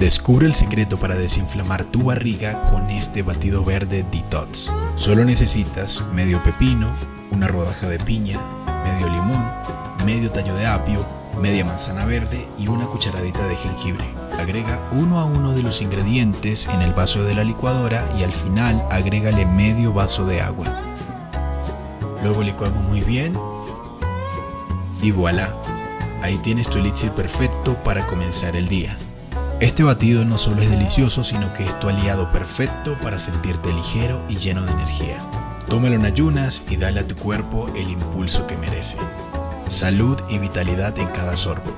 Descubre el secreto para desinflamar tu barriga con este batido verde Detox. Solo necesitas medio pepino, una rodaja de piña, medio limón, medio tallo de apio, media manzana verde y una cucharadita de jengibre. Agrega uno a uno de los ingredientes en el vaso de la licuadora y al final agrégale medio vaso de agua. Luego licuamos muy bien y voilà, ahí tienes tu elixir perfecto para comenzar el día. Este batido no solo es delicioso, sino que es tu aliado perfecto para sentirte ligero y lleno de energía. Tómalo en ayunas y dale a tu cuerpo el impulso que merece. Salud y vitalidad en cada sorbo.